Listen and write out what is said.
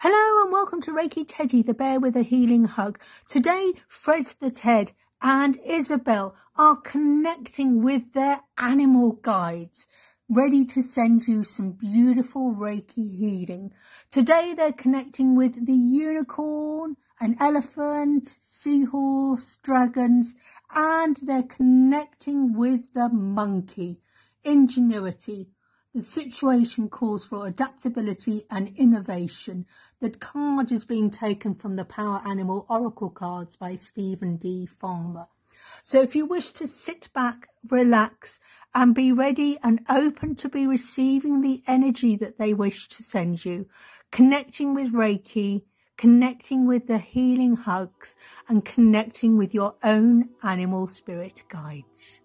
Hello and welcome to Reiki Teddy, the bear with a healing hug. Today, Fred the Ted and Isabel are connecting with their animal guides, ready to send you some beautiful Reiki healing. Today, they're connecting with the unicorn, an elephant, seahorse, dragons, and they're connecting with the monkey. Ingenuity, the situation calls for adaptability and innovation. The card is being taken from the Power Animal Oracle cards by Steven D. Farmer. So if you wish to sit back, relax, and be ready and open to be receiving the energy that they wish to send you, connecting with Reiki, connecting with the healing hugs, and connecting with your own animal spirit guides.